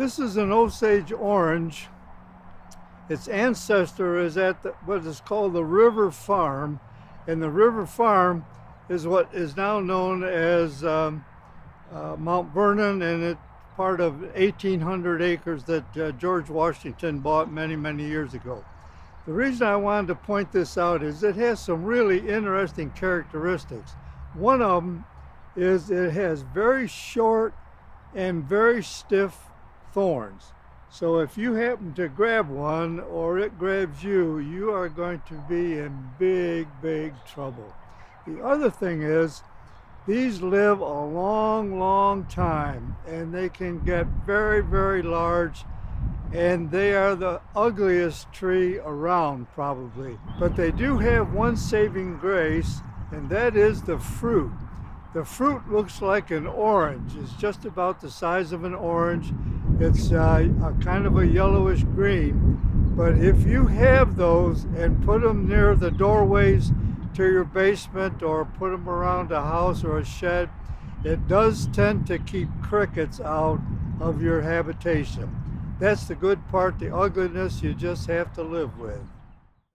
This is an Osage orange. Its ancestor is at the, what is called the River Farm, and the River Farm is what is now known as um, uh, Mount Vernon, and it's part of 1,800 acres that uh, George Washington bought many, many years ago. The reason I wanted to point this out is it has some really interesting characteristics. One of them is it has very short and very stiff thorns. So if you happen to grab one or it grabs you, you are going to be in big, big trouble. The other thing is these live a long, long time and they can get very, very large and they are the ugliest tree around probably. But they do have one saving grace and that is the fruit. The fruit looks like an orange. It's just about the size of an orange. It's uh, a kind of a yellowish green. But if you have those and put them near the doorways to your basement or put them around a house or a shed, it does tend to keep crickets out of your habitation. That's the good part, the ugliness you just have to live with.